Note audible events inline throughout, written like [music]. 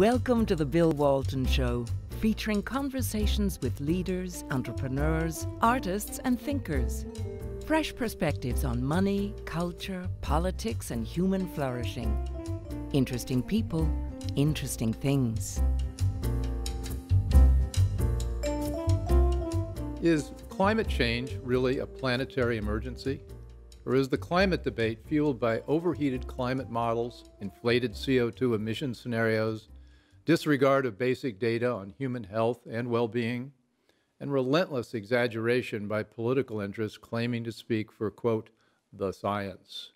Welcome to the Bill Walton Show, featuring conversations with leaders, entrepreneurs, artists, and thinkers. Fresh perspectives on money, culture, politics, and human flourishing. Interesting people, interesting things. Is climate change really a planetary emergency? Or is the climate debate fueled by overheated climate models, inflated CO2 emission scenarios, disregard of basic data on human health and well being, and relentless exaggeration by political interests claiming to speak for, quote, the science?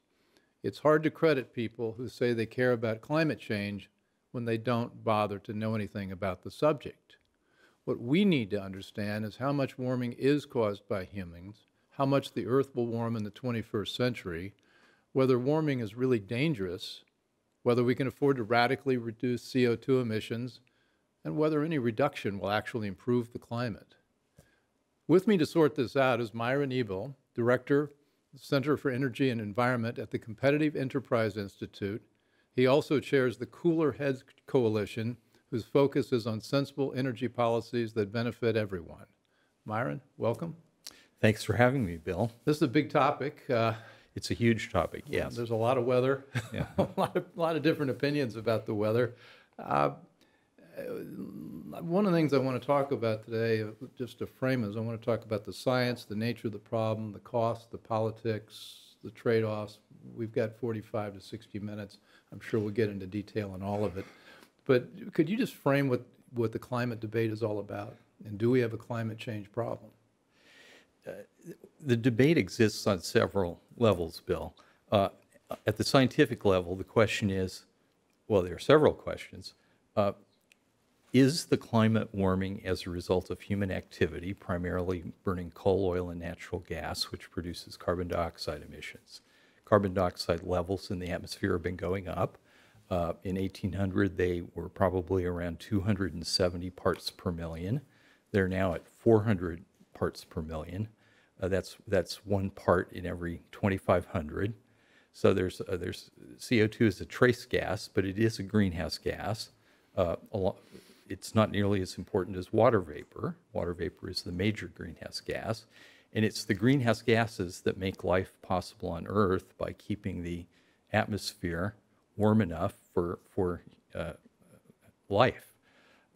It's hard to credit people who say they care about climate change when they don't bother to know anything about the subject. What we need to understand is how much warming is caused by humans how much the Earth will warm in the 21st century, whether warming is really dangerous, whether we can afford to radically reduce CO2 emissions, and whether any reduction will actually improve the climate. With me to sort this out is Myron Ebell, Director, Center for Energy and Environment at the Competitive Enterprise Institute. He also chairs the Cooler Heads Coalition, whose focus is on sensible energy policies that benefit everyone. Myron, welcome. Thanks for having me, Bill. This is a big topic. Uh, it's a huge topic, yes. There's a lot of weather, yeah. [laughs] a, lot of, a lot of different opinions about the weather. Uh, one of the things I want to talk about today, just to frame is I want to talk about the science, the nature of the problem, the cost, the politics, the trade offs. We've got 45 to 60 minutes. I'm sure we'll get into detail on all of it. But could you just frame what, what the climate debate is all about? And do we have a climate change problem? The debate exists on several levels, Bill. Uh, at the scientific level, the question is well, there are several questions. Uh, is the climate warming as a result of human activity, primarily burning coal, oil, and natural gas, which produces carbon dioxide emissions? Carbon dioxide levels in the atmosphere have been going up. Uh, in 1800, they were probably around 270 parts per million. They're now at 400 parts per million. Uh, that's that's one part in every 2,500. So there's uh, there's CO2 is a trace gas, but it is a greenhouse gas. Uh, it's not nearly as important as water vapor. Water vapor is the major greenhouse gas, and it's the greenhouse gases that make life possible on Earth by keeping the atmosphere warm enough for for uh, life.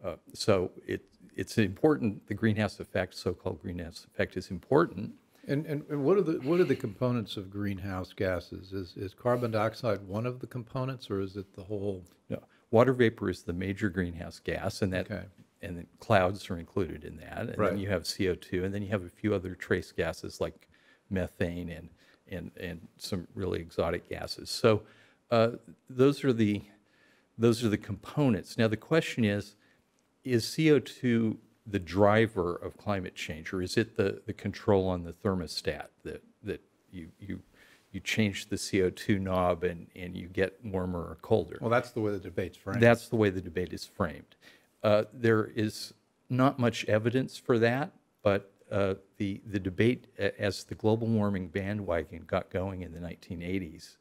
Uh, so it it's important, the greenhouse effect, so-called greenhouse effect is important. And, and, and what are the what are the components of greenhouse gases? Is, is carbon dioxide one of the components, or is it the whole? No, water vapor is the major greenhouse gas, and that okay. and clouds are included in that. And right. then you have CO two, and then you have a few other trace gases like methane and and and some really exotic gases. So uh, those are the those are the components. Now the question is, is CO2 the driver of climate change, or is it the, the control on the thermostat that, that you, you, you change the CO2 knob and, and you get warmer or colder? Well, that's the way the debate's framed. That's the way the debate is framed. Uh, there is not much evidence for that, but uh, the, the debate as the global warming bandwagon got going in the 1980s,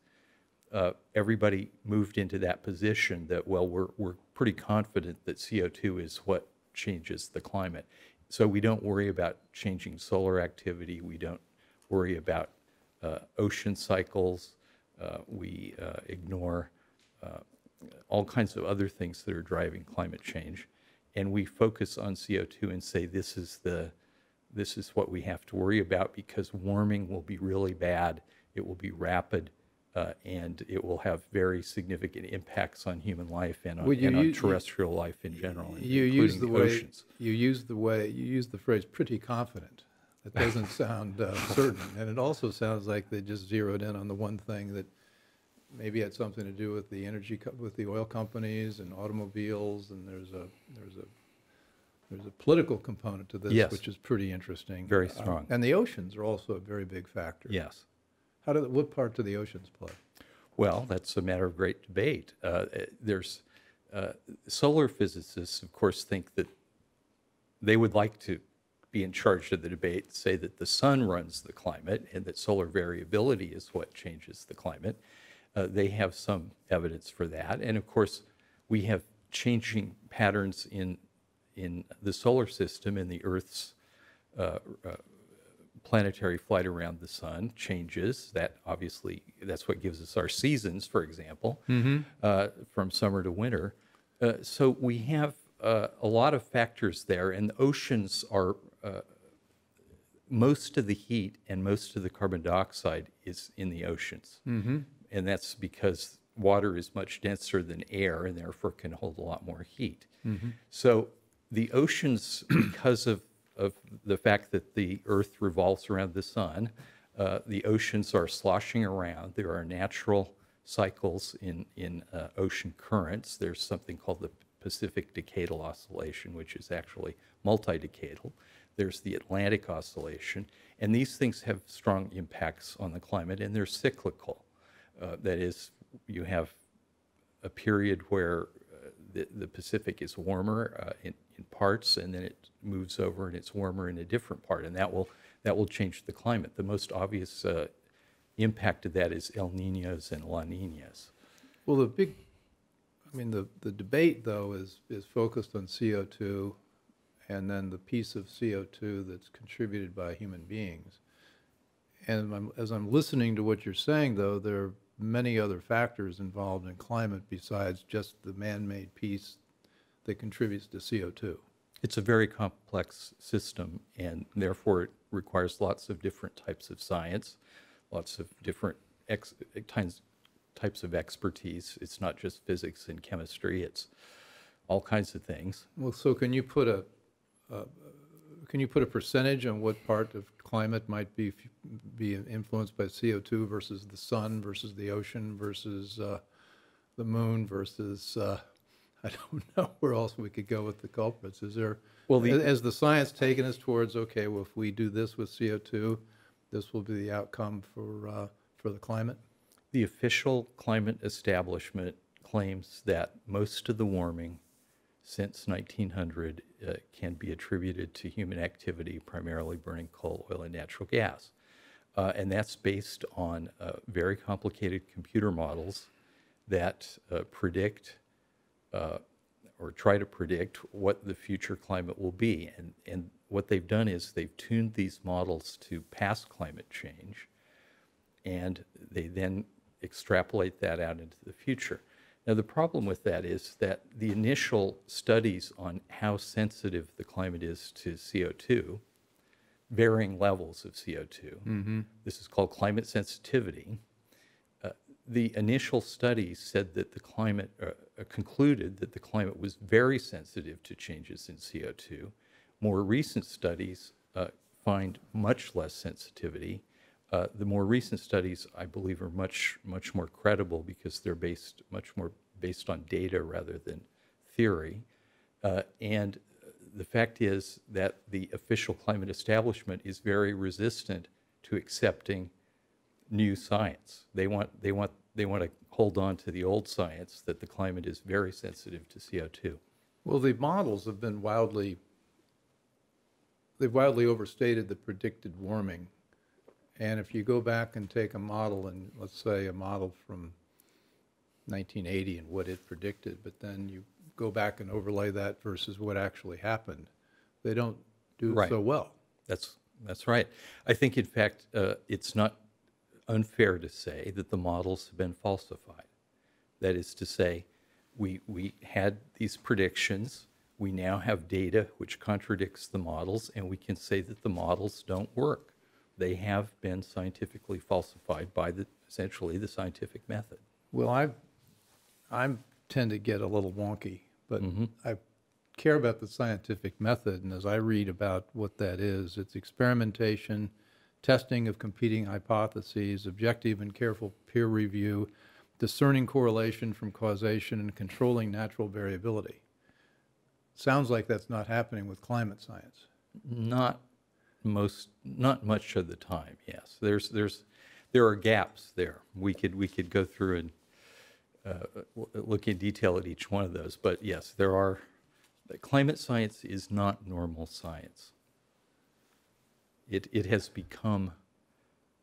uh, everybody moved into that position that, well, we're, we're pretty confident that CO2 is what changes the climate. So we don't worry about changing solar activity. We don't worry about uh, ocean cycles. Uh, we uh, ignore uh, all kinds of other things that are driving climate change. And we focus on CO2 and say this is the this is what we have to worry about because warming will be really bad. It will be rapid uh, and it will have very significant impacts on human life and on, and on terrestrial life in general, you use the, the way, oceans. You use the way you use the phrase "pretty confident." That doesn't [laughs] sound uh, certain, and it also sounds like they just zeroed in on the one thing that maybe had something to do with the energy co- with the oil companies and automobiles, and there's a there's a there's a political component to this, yes. which is pretty interesting. Very strong. and the oceans are also a very big factor. Yes. How do, what part do the oceans play? Well, that's a matter of great debate. Uh, there's uh, solar physicists, of course, think that they would like to be in charge of the debate, say that the sun runs the climate and that solar variability is what changes the climate. Uh, they have some evidence for that. And of course, we have changing patterns in, in the solar system and the Earth's uh, uh, planetary flight around the sun changes. That obviously, that's what gives us our seasons, for example, uh, from summer to winter. Uh, so we have uh, a lot of factors there, and the oceans are uh, most of the heat and most of the carbon dioxide is in the oceans. And that's because water is much denser than air and therefore can hold a lot more heat. So the oceans, [clears throat] because of, of the fact that the Earth revolves around the sun, uh, the oceans are sloshing around. There are natural cycles in, in uh, ocean currents. There's something called the Pacific Decadal Oscillation, which is actually multi-decadal. There's the Atlantic Oscillation, and these things have strong impacts on the climate, and they're cyclical. Uh, that is, you have a period where uh, the, the Pacific is warmer uh, in, in parts, and then it moves over and it's warmer in a different part, and that will that will change the climate. The most obvious uh, impact of that is El Niños and La Niñas. Well, the big, I mean, the, the debate, though, is, is focused on CO2 and then the piece of CO2 that's contributed by human beings. And I'm, as I'm listening to what you're saying, though, there are many other factors involved in climate besides just the man-made piece that contributes to CO2. It's a very complex system, and therefore it requires lots of different types of science, lots of different ex- kinds, types of expertise. It's not just physics and chemistry, it's all kinds of things. Well, so can you put a, uh, can you put a percentage on what part of climate might be, be influenced by CO2 versus the sun versus the ocean versus uh, the moon versus, uh, [laughs] I don't know where else we could go with the culprits. Is there, Well, the- has the science taken us towards, okay, well, if we do this with CO2, this will be the outcome for, uh, for the climate? The official climate establishment claims that most of the warming since 1900 uh, can be attributed to human activity, primarily burning coal, oil, and natural gas. Uh, and that's based on uh, very complicated computer models that uh, predict uh, or try to predict what the future climate will be. And, and what they've done is they've tuned these models to past climate change and they then extrapolate that out into the future. Now, the problem with that is that the initial studies on how sensitive the climate is to CO2, varying levels of CO2, this is called climate sensitivity. The initial studies said that the climate uh, uh, concluded that the climate was very sensitive to changes in CO2. More recent studies uh, find much less sensitivity. Uh, the more recent studies, I believe, are much much more credible because they're based much more based on data rather than theory. Uh, and the fact is that the official climate establishment is very resistant to accepting new science. They want they want they want to hold on to the old science that the climate is very sensitive to CO2. Well, the models have been wildly, they've wildly overstated the predicted warming. And if you go back and take a model and, let's say, a model from 1980 and what it predicted, but then you go back and overlay that versus what actually happened, they don't do Right. so well. That's that's right. I think, in fact, uh, it's not unfair to say that the models have been falsified. That is to say, we we had these predictions. We now have data which contradicts the models, and we can say that the models don't work. They have been scientifically falsified by the essentially the scientific method. Well, I, I tend to get a little wonky, but mm-hmm. I care about the scientific method, and as I read about what that is, it's experimentation, testing of competing hypotheses, objective and careful peer review, discerning correlation from causation, and controlling natural variability. Sounds like that's not happening with climate science. Not most, not much of the time. Yes, there's there's there are gaps there. We could we could go through and uh, look in detail at each one of those. But yes, there are. Climate science is not normal science. It it has become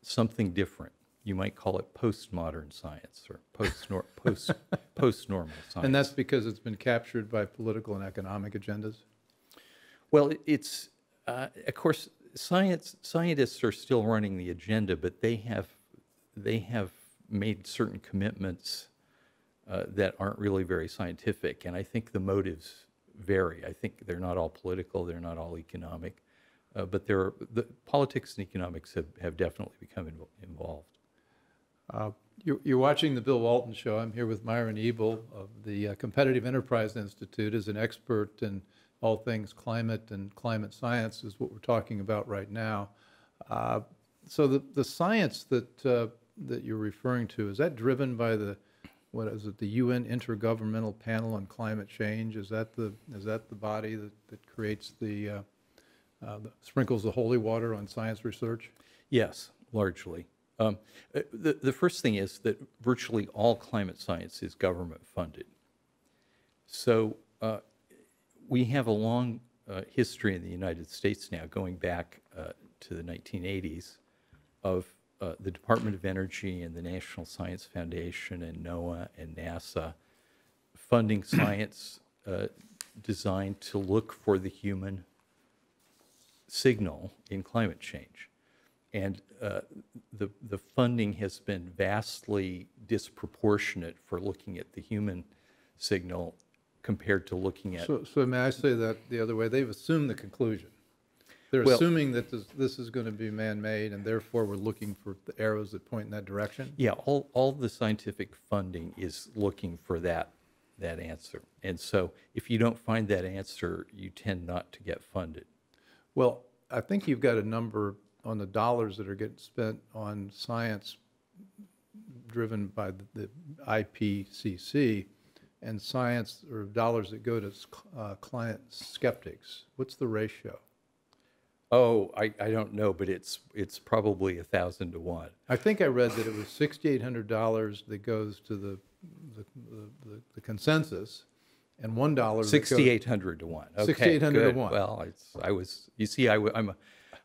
something different you might call it postmodern science or post [laughs] post post-normal science. And that's because it's been captured by political and economic agendas? Well, it- it's, uh, of course, science, scientists are still running the agenda, but they have, they have made certain commitments uh, that aren't really very scientific, and I think the motives vary. I think they're not all political, they're not all economic, uh, but there are, the politics and economics have, have definitely become invo- involved. Uh, You're you're watching the Bill Walton Show. I'm here with Myron Ebell of the uh, Competitive Enterprise Institute as an expert in all things climate and climate science is what we're talking about right now. Uh, So the, the science that, uh, that you're referring to, is that driven by the, what is it, the UN Intergovernmental Panel on Climate Change? Is that the, is that the body that, that creates the, uh, sprinkles the holy water on science research? Yes, largely. Um, uh, the, the first thing is that virtually all climate science is government funded. So uh, we have a long uh, history in the United States now, going back uh, to the 1980s, of uh, the Department of Energy and the National Science Foundation and NOAA and NASA funding science uh, designed to look for the human signal in climate change. And uh, the, the funding has been vastly disproportionate for looking at the human signal compared to looking at, So, so may I say that the other way? They've assumed the conclusion. They're Well- assuming that this, this is going to be man-made, and therefore we're looking for the arrows that point in that direction? yeah, all, all the scientific funding is looking for that, that answer. And so if you don't find that answer, you tend not to get funded. Well, I think you've got a number on the dollars that are getting spent on science driven by the- IPCC, and science, or dollars that go to uh, client skeptics. What's the ratio? Oh, I, I don't know, but it's, it's probably a thousand to one. I think I read that it was sixty-eight hundred dollars that goes to the, the, the- the consensus, and one dollar. 6,800 to 1. Okay, 6,800 to good. 1. Well, it's, I was, you see, I, am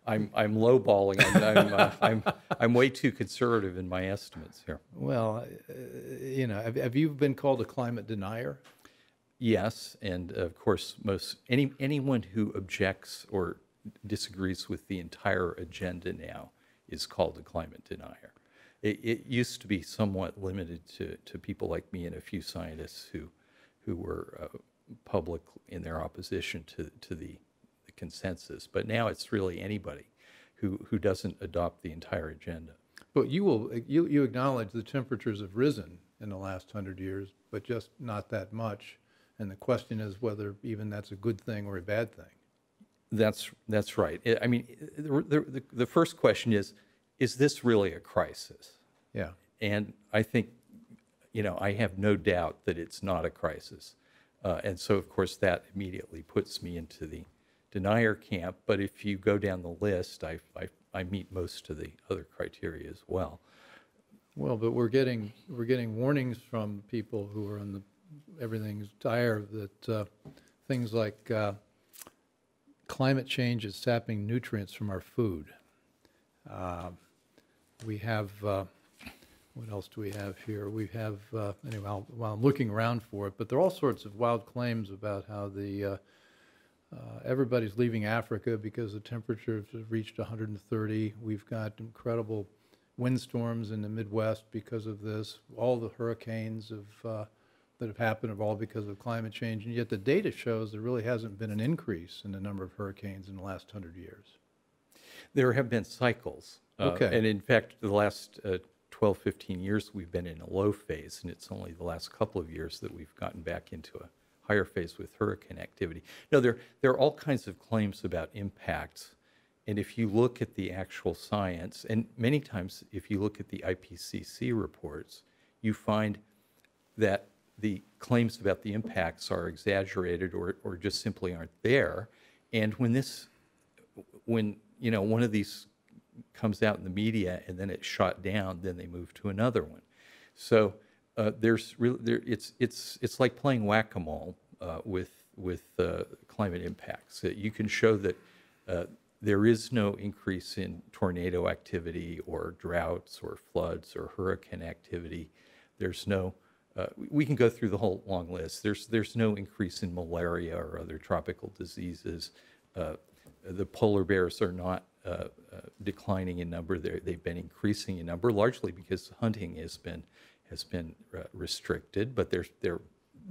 I'm, I'm lowballing. I'm, I'm, uh, I'm, I'm way too conservative in my estimates here. Well, uh, you know, have, have you been called a climate denier? Yes, and of course, most, any, anyone who objects or disagrees with the entire agenda now is called a climate denier. It, it used to be somewhat limited to, to people like me and a few scientists who, who were uh, public in their opposition to, to the, the consensus. But now it's really anybody who, who doesn't adopt the entire agenda. But you will, you, you acknowledge the temperatures have risen in the last hundred years, but just not that much. And the question is whether even that's a good thing or a bad thing. That's, that's right. I- I mean, the, the, the first question is, is this really a crisis? Yeah. And I think, you know, I have no doubt that it's not a crisis. Uh, and so, of course, that immediately puts me into the denier camp. But if you go down the list, I, I, I meet most of the other criteria as well. Well, but we're getting, we're getting warnings from people who are in the, everything's dire that uh, things like uh, climate change is sapping nutrients from our food. Um, We have, uh, what else do we have here? We have, uh, anyway, I'll- while I'm looking around for it, but there are all sorts of wild claims about how the, uh, uh, everybody's leaving Africa because the temperatures have reached 130. We've got incredible windstorms in the Midwest because of this. All the hurricanes have, uh, that have happened have all because of climate change, and yet the data shows there really hasn't been an increase in the number of hurricanes in the last 100 years. There have been cycles. uh, Okay. And in fact, the last uh, 12, 15 years, we've been in a low phase, and it's only the last couple of years that we've gotten back into a higher phase with hurricane activity. No, there, there are all kinds of claims about impacts. And if you look at the actual science, and many times if you look at the IPCC reports, you find that the claims about the impacts are exaggerated or, or just simply aren't there. And when this, when, you know, one of these comes out in the media and then it's shot down, then they move to another one. So uh, there's really, there, it's, it's, it's like playing whack-a-mole uh, with, with uh, climate impacts. You can show that uh, there is no increase in tornado activity or droughts or floods or hurricane activity. There's no, uh, we- can go through the whole long list. There's, there's no increase in malaria or other tropical diseases. Uh, The polar bears are not uh, uh, declining in number. They're, they've been increasing in number, largely because hunting has been, has been uh, restricted, but there's, there,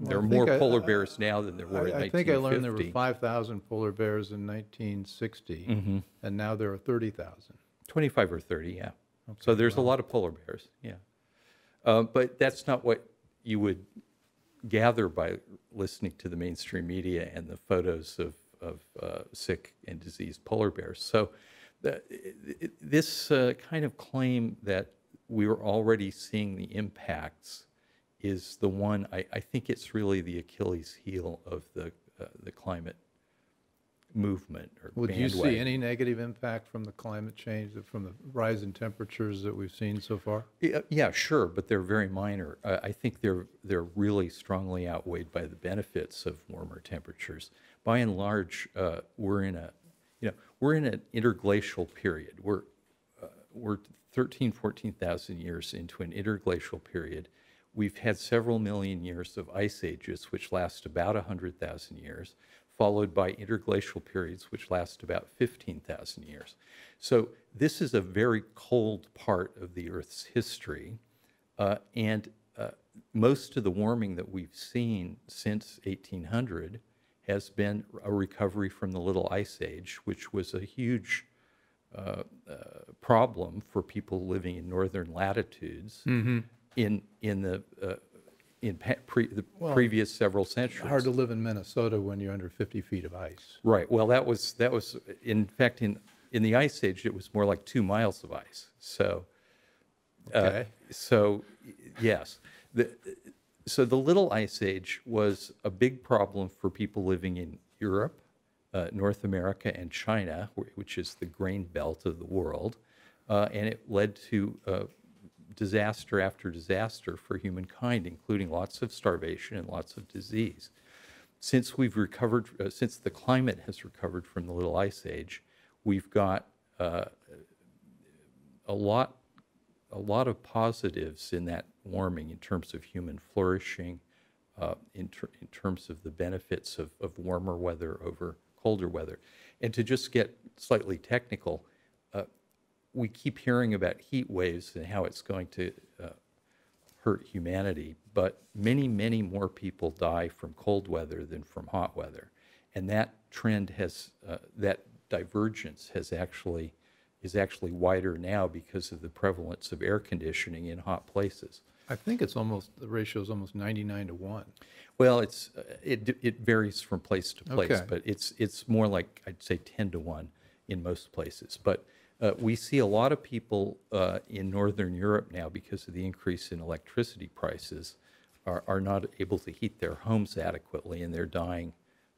there are more I- polar bears now than there were in I, I 1950. think I learned there were 5,000 polar bears in 1960, Mm-hmm. and now there are 30,000. 25 or 30, yeah. So there's a lot of polar bears, yeah. Uh, But that's not what you would gather by listening to the mainstream media and the photos of, of uh, sick and diseased polar bears. So the- i- i- this uh, kind of claim that we are already seeing the impacts is the one, I, I think it's really the Achilles heel of the, uh, the climate movement or Would you see any negative impact from the climate change, from the rise in temperatures that we've seen so far? Yeah, yeah, sure, but they're very minor. I, I think they're they're really strongly outweighed by the benefits of warmer temperatures. By and large, uh, we're in a, you know, we're in an interglacial period. We're uh, we're 13, 14,000 years into an interglacial period. We've had several million years of ice ages, which last about 100,000 years, followed by interglacial periods, which last about 15,000 years. So this is a very cold part of the Earth's history. Uh, and uh, most of the warming that we've seen since 1800 has been a recovery from the Little Ice Age, which was a huge uh, uh, problem for people living in northern latitudes in in the uh, in pre, the previous several centuries. Hard to live in Minnesota when you're under 50 feet of ice. Right. Well, that was that was in fact in in the ice age it was more like two miles of ice. So, uh, Okay. so yes, the so the little ice age was a big problem for people living in Europe, uh, North America, and China, which is the grain belt of the world, uh, and it led to uh, disaster after disaster for humankind, including lots of starvation and lots of disease. Since we've recovered, uh, since the climate has recovered from the little ice age, we've got uh, a lot, a lot of positives in that warming in terms of human flourishing, uh, in, ter- in terms of the benefits of, of warmer weather over colder weather. And to just get slightly technical, uh, we keep hearing about heat waves and how it's going to uh, hurt humanity, but many, many more people die from cold weather than from hot weather. And that trend has, uh, that divergence has actually, is actually wider now because of the prevalence of air conditioning in hot places. I think it's almost, the ratio is almost 99 to 1. Well, it's, uh, it, it varies from place to place, Okay. but it's, it's more like, I'd say 10 to 1 in most places. But uh, we see a lot of people uh, in Northern Europe now, because of the increase in electricity prices, are, are not able to heat their homes adequately, and they're dying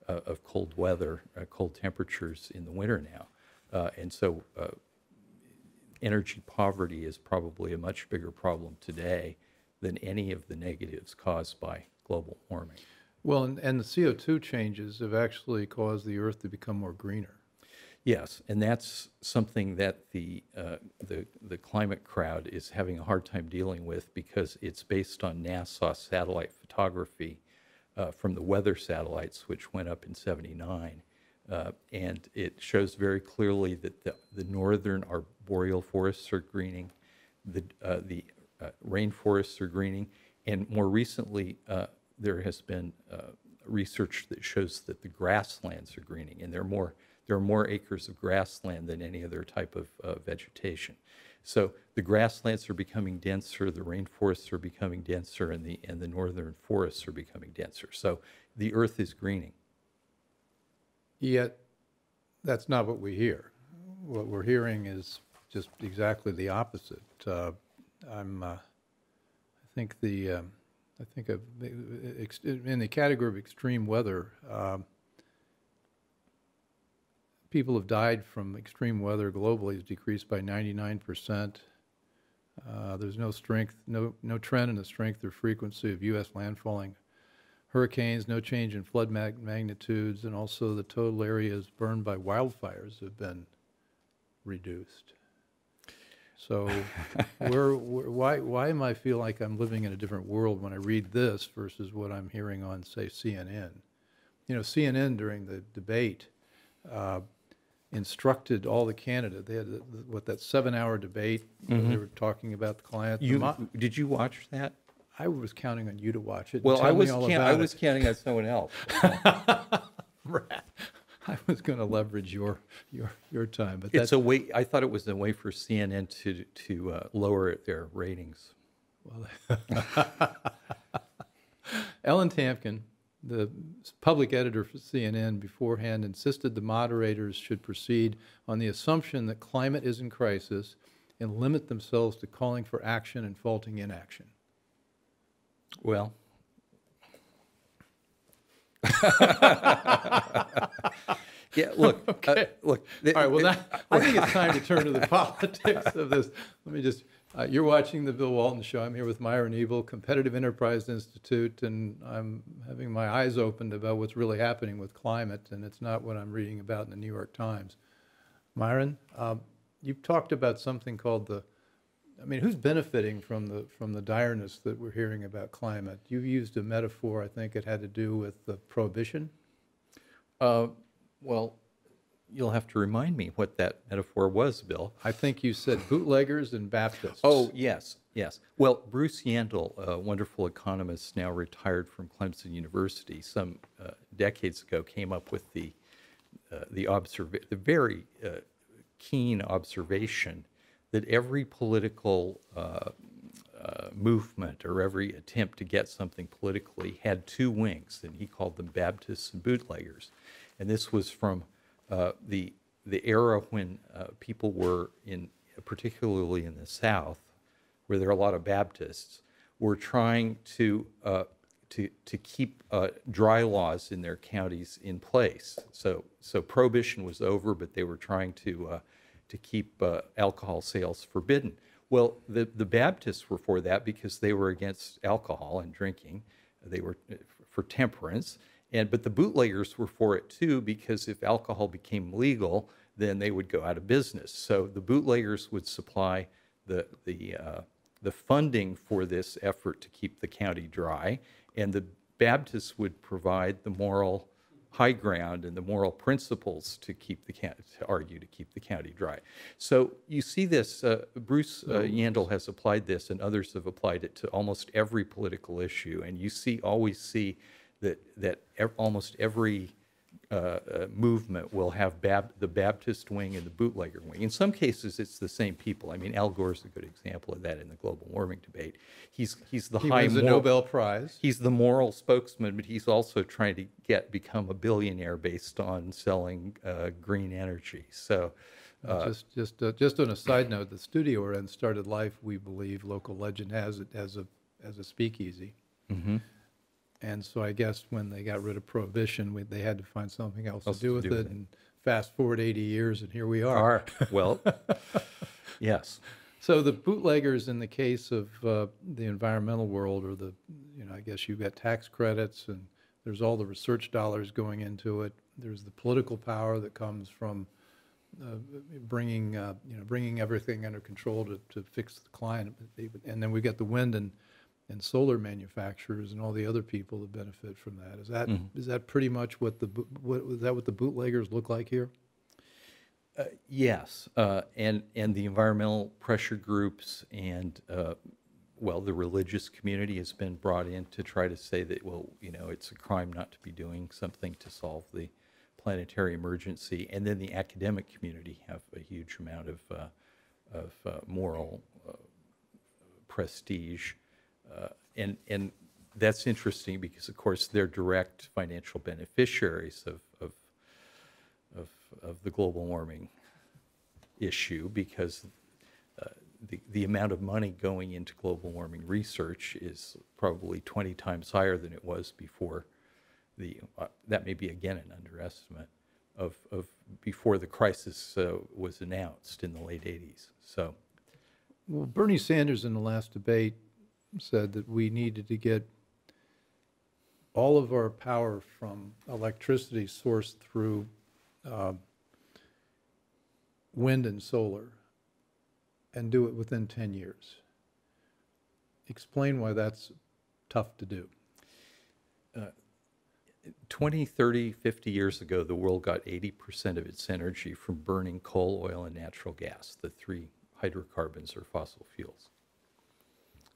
uh, of cold weather, uh, cold temperatures in the winter now. Uh, And so uh, energy poverty is probably a much bigger problem today than any of the negatives caused by global warming. Well, and, and the CO2 changes have actually caused the Earth to become more greener. Yes, and that's something that the, uh, the, the climate crowd is having a hard time dealing with because it's based on NASA satellite photography uh, from the weather satellites, which went up in 79. Uh, and it shows very clearly that the, the northern arboreal forests are greening, the, uh, the uh, rainforests are greening, and more recently, uh, there has been uh, research that shows that the grasslands are greening, and there are more there are more acres of grassland than any other type of uh, vegetation. So the grasslands are becoming denser, the rainforests are becoming denser, and the and the northern forests are becoming denser. So the earth is greening. Yet, that's not what we hear. What we're hearing is just exactly the opposite. Uh, I'm, uh, I think the, um, I think of, in the category of extreme weather, um, people have died from extreme weather globally has decreased by 99%. Uh, There's no strength, no, no trend in the strength or frequency of U.S. landfalling hurricanes, no change in flood mag- magnitudes, and also the total areas burned by wildfires have been reduced. So [laughs] where, where, why, why am I feel like I'm living in a different world when I read this versus what I'm hearing on, say, CNN? You know, CNN during the debate uh, instructed all the candidates, they had, what, that seven-hour debate, where they were talking about the client. The mo- did you watch that? I was counting on you to watch it. Well, I was, about I it. counting on someone else. [laughs] I was going to leverage your, your, your time, but It's that's, a way, I thought it was a way for CNN to, to uh, lower their ratings. [laughs] Ellen Tampkin, the public editor for CNN beforehand, insisted the moderators should proceed on the assumption that climate is in crisis and limit themselves to calling for action and faulting inaction. Well. [laughs] Yeah, look, uh, Okay. look. All right, well, uh, now, I think it's time to turn to the [laughs] politics of this. Let me just, uh, you're watching the Bill Walton Show. I'm here with Myron Ebell, Competitive Enterprise Institute, and I'm having my eyes opened about what's really happening with climate, and it's not what I'm reading about in the New York Times. Myron, um, you've talked about something called the, I mean, who's benefiting from the, from the direness that we're hearing about climate? You used a metaphor, I think it had to do with the prohibition? uh, Well, you'll have to remind me what that metaphor was, Bill. I think you said bootleggers and Baptists. Oh, yes, yes. Well, Bruce Yandle, a wonderful economist now retired from Clemson University, some uh, decades ago came up with the, uh, the, observa- the very uh, keen observation that every political uh, uh, movement or every attempt to get something politically had two wings, and he called them Baptists and bootleggers. And this was from uh, the the era when uh, people were in, particularly in the South, where there are a lot of Baptists, were trying to uh, to to keep uh, dry laws in their counties in place. So so prohibition was over, but they were trying to uh, to keep uh, alcohol sales forbidden. Well, the the Baptists were for that because they were against alcohol and drinking. They were uh, for temperance. And but the bootleggers were for it too because if alcohol became legal, then they would go out of business. So the bootleggers would supply the the uh, the funding for this effort to keep the county dry, and the Baptists would provide the moral high ground and the moral principles to keep the county, to argue to keep the county dry. So you see this. Uh, Bruce uh, Yandle has applied this, and others have applied it to almost every political issue, and you see always see that that ev- almost every uh, uh, movement will have Bab- the Baptist wing and the bootlegger wing. In some cases, it's the same people. I mean, Al Gore's a good example of that in the global warming debate. He's he's the He high wins a Nobel Prize. He's the moral spokesman, but he's also trying to get become a billionaire based on selling uh, green energy. So. Uh, Just, just, uh, just on a side note, the studio we're in started life, we believe, local legend has it as a, as a speakeasy. Mm-hmm. And so I guess when they got rid of prohibition, we, they had to find something else to Else do to with do it. with it. And fast forward 80 years, and here we are. Are well, [laughs] yes. So the bootleggers, in the case of uh, the environmental world, or the, you know, I guess you've got tax credits, and there's all the research dollars going into it. There's the political power that comes from uh, bringing, uh, you know, bringing everything under control to, to fix the climate. And then we've got the wind and, and solar manufacturers and all the other people that benefit from that. Is that, is that pretty much what the, what, is that what the bootleggers look like here? Yes, uh, and and the environmental pressure groups and uh, well, the religious community has been brought in to try to say that well, you know, it's a crime not to be doing something to solve the planetary emergency, and then the academic community have a huge amount of uh, of uh, moral uh, prestige, uh, and and that's interesting because of course they're direct financial beneficiaries of of of, of the global warming issue because uh, the, the amount of money going into global warming research is probably 20 times higher than it was before the, uh, that may be again an underestimate of, of before the crisis uh, was announced in the late 80s. So, Well, Bernie Sanders in the last debate said that we needed to get all of our power from electricity sourced through um, wind and solar and do it within 10 years. Explain why that's tough to do. 20, 30, 50 years ago, the world got 80% of its energy from burning coal, oil, and natural gas, the three hydrocarbons or fossil fuels.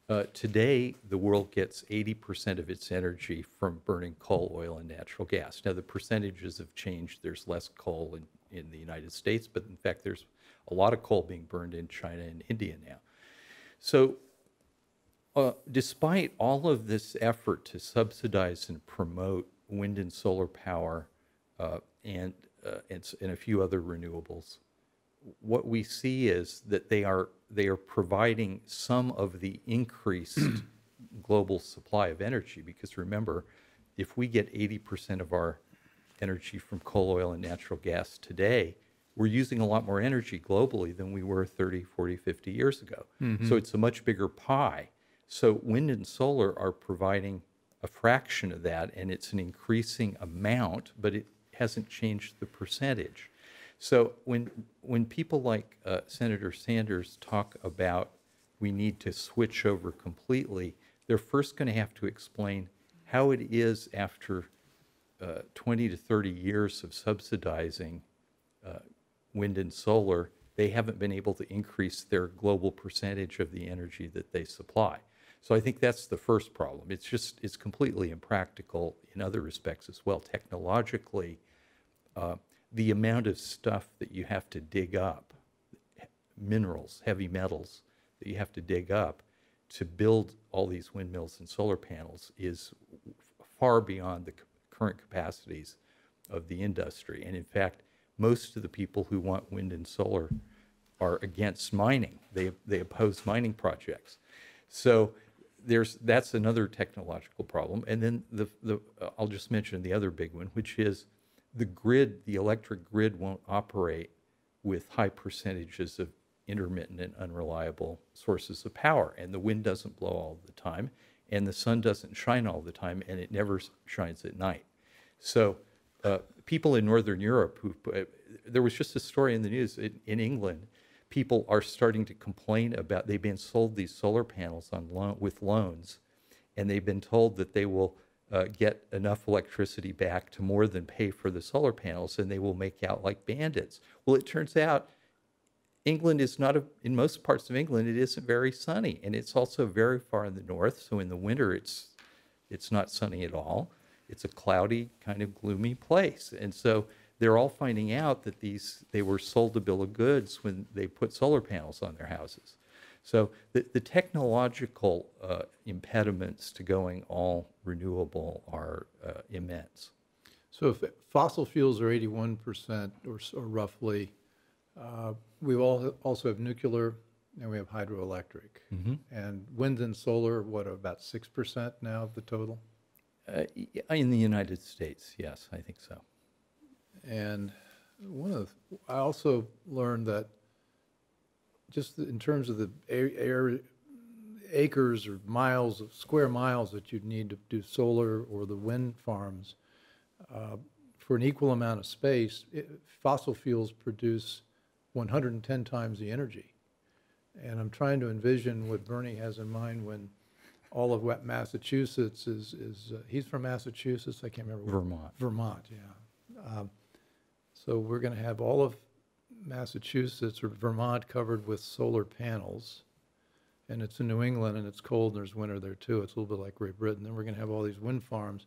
Uh, today, the world gets 80% of its energy from burning coal, oil, and natural gas. Now, the percentages have changed. There's less coal in, in the United States, but in fact, there's a lot of coal being burned in China and India now. So, uh, despite all of this effort to subsidize and promote wind and solar power uh, and, uh, and, and a few other renewables, what we see is that they are they are providing some of the increased [clears throat] global supply of energy because remember if we get 80% of our energy from coal oil and natural gas today we're using a lot more energy globally than we were 30 40 50 years ago. So mm-hmm. it's a much bigger pie. So wind and solar are providing a fraction of that and it's an increasing amount but it hasn't changed the percentage so when when people like uh, Senator Sanders talk about we need to switch over completely, they're first going to have to explain how it is after uh, 20 to 30 years of subsidizing uh, wind and solar, they haven't been able to increase their global percentage of the energy that they supply. So I think that's the first problem. It's just it's completely impractical in other respects as well. Technologically, uh, the amount of stuff that you have to dig up, minerals, heavy metals that you have to dig up to build all these windmills and solar panels is far beyond the current capacities of the industry. And in fact, most of the people who want wind and solar are against mining. They, they oppose mining projects. So there's, that's another technological problem. And then the, the, I'll just mention the other big one, which is the grid, the electric grid won't operate with high percentages of intermittent and unreliable sources of power. And the wind doesn't blow all the time, and the sun doesn't shine all the time, and it never shines at night. So uh, people in Northern Europe who, uh, there was just a story in the news in, in England, people are starting to complain about, they've been sold these solar panels on loan, with loans, and they've been told that they will uh, get enough electricity back to more than pay for the solar panels, and they will make out like bandits. Well, it turns out England is not a, in most parts of England, it isn't very sunny, and it's also very far in the north. So in the winter, it's it's not sunny at all. It's a cloudy, kind of gloomy place, and so they're all finding out that these they were sold a bill of goods when they put solar panels on their houses. So the, the technological uh, impediments to going all renewable are uh, immense. So if fossil fuels are 81% or roughly, uh, we all also have nuclear and we have hydroelectric. And wind and solar, what, about 6% now of the total? Uh, in the United States, yes, I think so. And one of, the- I also learned that just in terms of the air, acres or miles, of square miles that you'd need to do solar or the wind farms, uh, for an equal amount of space, it- fossil fuels produce 110 times the energy. And I'm trying to envision what Bernie has in mind when all of what Massachusetts is, is, uh, he's from Massachusetts, I can't remember. Vermont. Vermont, yeah. Um, So we're going to have all of Massachusetts or Vermont covered with solar panels. And it's in New England and it's cold and there's winter there too. It's a little bit like Great Britain. Then we're going to have all these wind farms,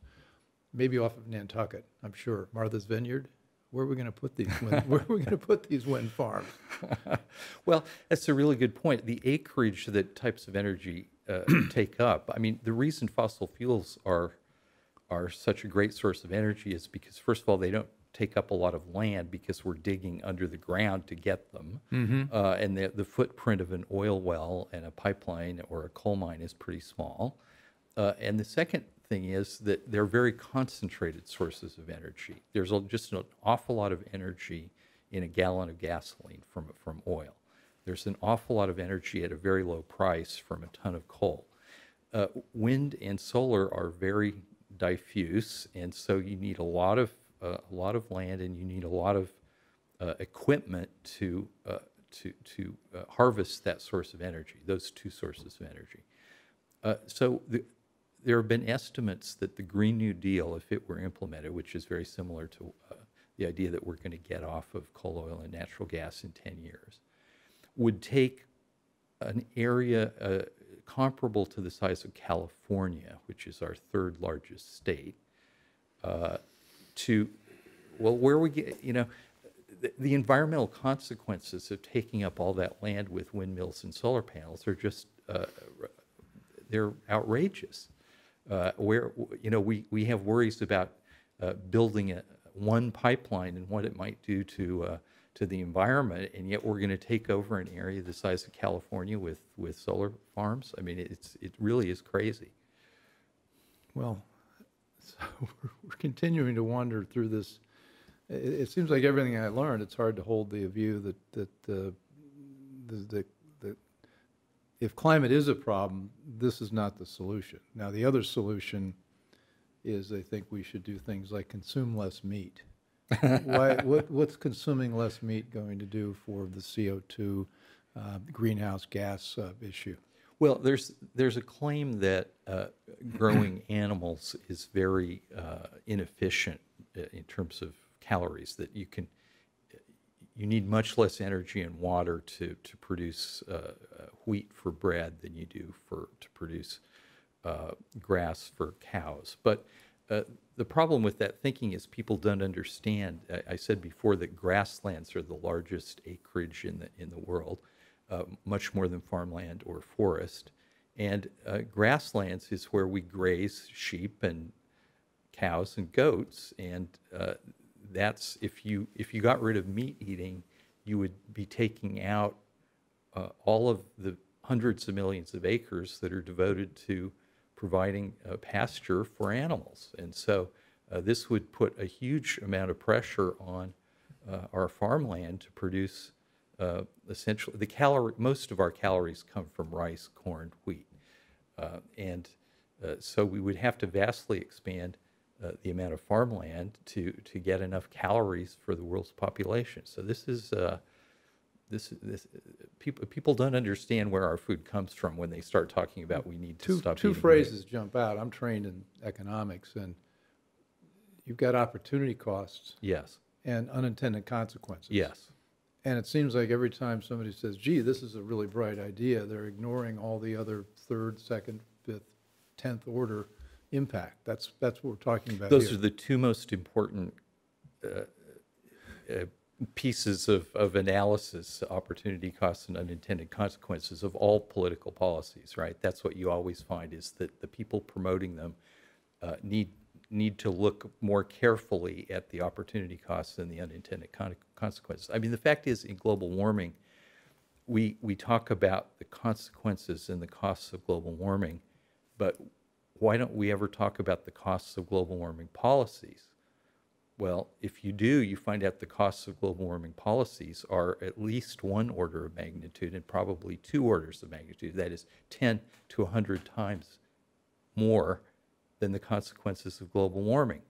maybe off of Nantucket, I'm sure. Martha's Vineyard. Where are we going to put these, wind- where are we going to put these wind farms? [laughs] Well, that's a really good point. The acreage that types of energy uh, [clears throat] take up. I mean, the reason fossil fuels are are such a great source of energy is because first of all, they don't take up a lot of land because we're digging under the ground to get them, uh, and the the footprint of an oil well and a pipeline or a coal mine is pretty small. Uh, and the second thing is that they're very concentrated sources of energy. There's a- just an awful lot of energy in a gallon of gasoline from, from oil. There's an awful lot of energy at a very low price from a ton of coal. Uh, wind and solar are very diffuse, and so you need a lot of a lot of land, and you need a lot of uh, equipment to, uh, to, to uh, harvest that source of energy, those two sources of energy. Uh, So the, there have been estimates that the Green New Deal, if it were implemented, which is very similar to uh, the idea that we're going to get off of coal, oil, and natural gas in 10 years, would take an area uh, comparable to the size of California, which is our third largest state, to, well, where we get, you know, the, the environmental consequences of taking up all that land with windmills and solar panels are just, uh, they're outrageous. Uh, where, you know, we, we have worries about uh, building a, one pipeline and what it might do to, uh, to the environment, and yet we're going to take over an area the size of California with, with solar farms. I mean, it's, it really is crazy. Well, so [laughs] we're continuing to wander through this. It, it seems like everything I learned, it's hard to hold the view that, that, uh, the, the, that if climate is a problem, this is not the solution. Now, the other solution is I think we should do things like consume less meat. [laughs] Why, what, what's consuming less meat going to do for the CO2 uh, greenhouse gas uh, issue? Well, there's, there's a claim that uh, growing [clears throat] animals is very uh, inefficient uh, in terms of calories, that you can, you need much less energy and water to, to produce uh, uh, wheat for bread than you do for, to produce uh, grass for cows. But the problem with that thinking is people don't understand. I, I said before that grasslands are the largest acreage in the, in the world uh, much more than farmland or forest. And uh, grasslands is where we graze sheep and cows and goats. And uh, that's if you if you got rid of meat eating, you would be taking out uh, all of the hundreds of millions of acres that are devoted to providing uh, pasture for animals. And so uh, this would put a huge amount of pressure on our farmland to produce uh, essentially the calorie most of our calories come from rice, corn, wheat, uh, and uh, so we would have to vastly expand uh, the amount of farmland to to get enough calories for the world's population. So this is. Uh, this, this people people don't understand where our food comes from when they start talking about we need to two, stop. Two phrases meat. jump out. I'm trained in economics, and you've got opportunity costs Yes. and unintended consequences. Yes. And it seems like every time somebody says, gee, this is a really bright idea, they're ignoring all the other third, second, fifth, tenth order impact. That's, that's what we're talking about Those here. are the two most important uh, uh, pieces of, of analysis, opportunity costs and unintended consequences of all political policies, right? That's what you always find is that the people promoting them uh, need, need to look more carefully at the opportunity costs and the unintended con- consequences. I mean, the fact is, in global warming, we, we talk about the consequences and the costs of global warming, but why don't we ever talk about the costs of global warming policies? Well, if you do, you find out the costs of global warming policies are at least one order of magnitude and probably two orders of magnitude. That is 10 to 100 times more than the consequences of global warming.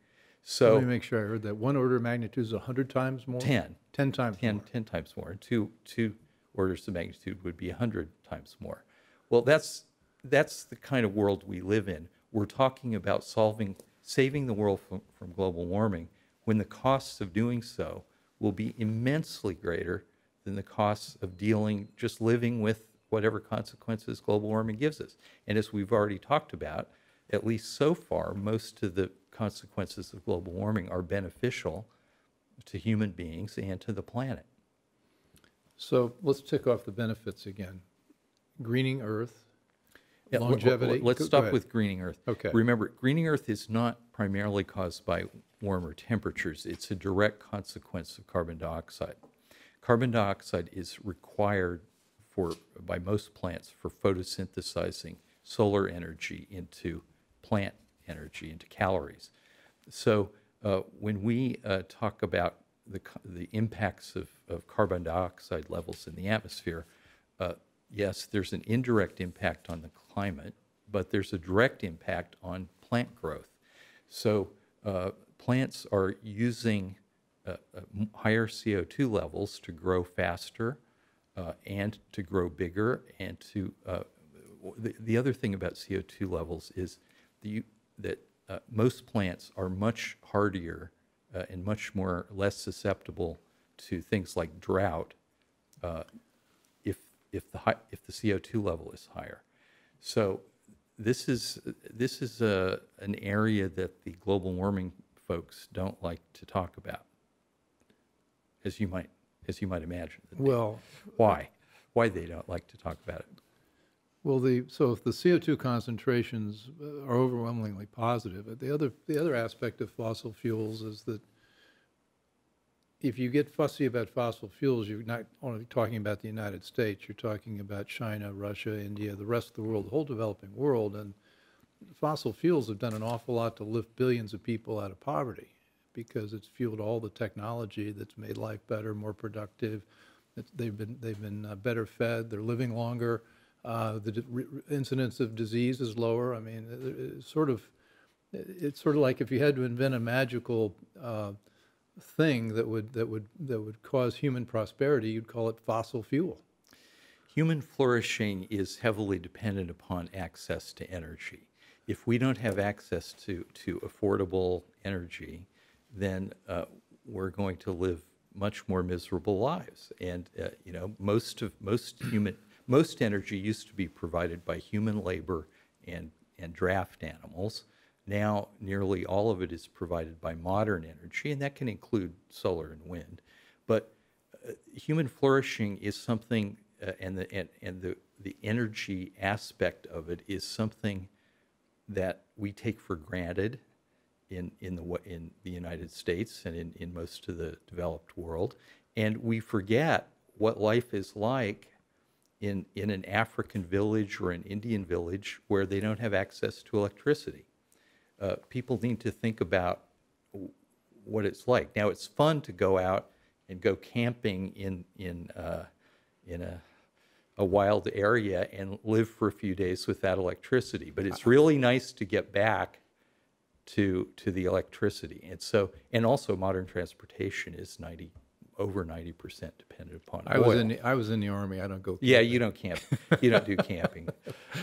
So Let me make sure I heard that. One order of magnitude is 100 times more? 10. 10 times 10, more. 10 times more. Two, two orders of magnitude would be 100 times more. Well, that's, that's the kind of world we live in. We're talking about solving, saving the world from, from global warming when the costs of doing so will be immensely greater than the costs of dealing, just living with whatever consequences global warming gives us. And as we've already talked about, at least so far, most of the consequences of global warming are beneficial to human beings and to the planet. So let's tick off the benefits again. Greening Earth, Yeah, longevity. Let's Go- go stop with greening Earth. Okay. Remember, greening Earth is not primarily caused by warmer temperatures. It's a direct consequence of carbon dioxide. Carbon dioxide is required for, by most plants for photosynthesizing solar energy into plant energy, into calories. So uh, when we uh, talk about the, the impacts of, of carbon dioxide levels in the atmosphere, uh, yes, there's an indirect impact on the climate, but there's a direct impact on plant growth. So uh, plants are using uh, uh, higher CO2 levels to grow faster and to grow bigger and to the, the other thing about CO2 levels is the, that uh, most plants are much hardier uh, and much more less susceptible to things like drought uh, if if the high, if the CO2 level is higher. So this is this is a, an area that the global warming folks don't like to talk about, as you might as you might imagine. Well, why why they don't like to talk about it? Well, the, so if the CO2 concentrations uh, are overwhelmingly positive, the other, the other aspect of fossil fuels is that if you get fussy about fossil fuels, you're not only talking about the United States, you're talking about China, Russia, India, the rest of the world, the whole developing world. And fossil fuels have done an awful lot to lift billions of people out of poverty because it's fueled all the technology that's made life better, more productive. It's, they've been, they've been uh, better fed, they're living longer. Uh, the incidence of disease is lower. I mean, it- it- it's sort of, it's sort of like if you had to invent a magical uh, thing that would, that would, that would cause human prosperity, you'd call it fossil fuel. Human flourishing is heavily dependent upon access to energy. If we don't have access to, to affordable energy, then uh, we're going to live much more miserable lives. And uh, you know, most of most human most energy used to be provided by human labor and and draft animals. Now, nearly all of it is provided by modern energy, and that can include solar and wind. But uh, human flourishing is something, uh, and the and, and the the energy aspect of it is something that we take for granted in in the in the United States and in, in most of the developed world, and we forget what life is like in in an African village or an Indian village where they don't have access to electricity. Uh, people need to think about what it's like. Now, it's fun to go out and go camping in in uh, in a a wild area and live for a few days without electricity. But it's really nice to get back to to the electricity. And so, and also, modern transportation is ninety over ninety percent dependent upon I was in, the, I was in the army. I don't go. Yeah, you don't camp. You don't do [laughs] camping.